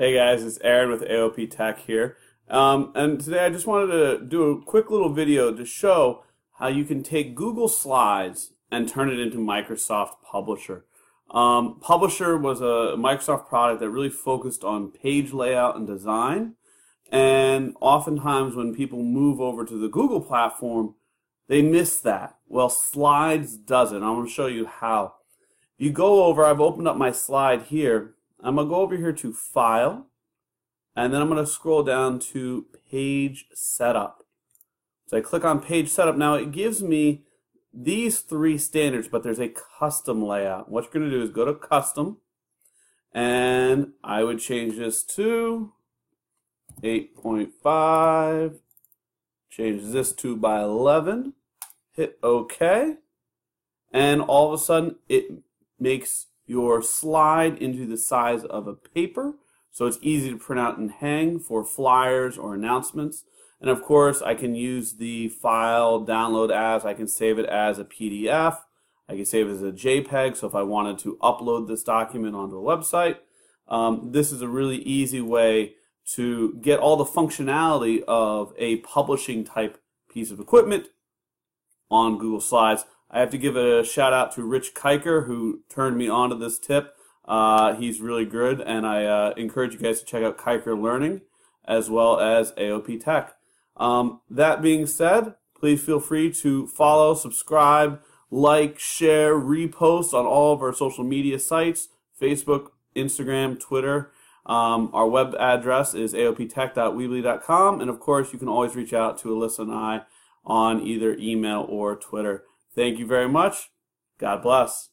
Hey guys, it's Aaron with AOP Tech here. Um, and today I just wanted to do a quick little video to show how you can take Google Slides and turn it into Microsoft Publisher. Um, Publisher was a Microsoft product that really focused on page layout and design. And oftentimes when people move over to the Google platform, they miss that. Well, Slides does it. I'm going to show you how. You go over, I've opened up my slide here. I'm going to go over here to File, and then I'm going to scroll down to Page Setup. So I click on Page Setup. Now it gives me these three standards, but there's a custom layout. What you're going to do is go to Custom, and I would change this to 8.5, change this to by 11, hit OK, and all of a sudden it makes your slide into the size of a paper so it's easy to print out and hang for flyers or announcements. And of course, I can use the file download as, I can save it as a PDF, I can save it as a JPEG, so if I wanted to upload this document onto a website, um, this is a really easy way to get all the functionality of a publishing type piece of equipment on Google Slides. I have to give a shout out to Rich Kiker who turned me on to this tip. Uh, he's really good, and I uh, encourage you guys to check out Kiker Learning as well as AOP Tech. Um, that being said, please feel free to follow, subscribe, like, share, repost on all of our social media sites Facebook, Instagram, Twitter. Um, our web address is aoptech.weebly.com, and of course, you can always reach out to Alyssa and I on either email or Twitter. Thank you very much. God bless.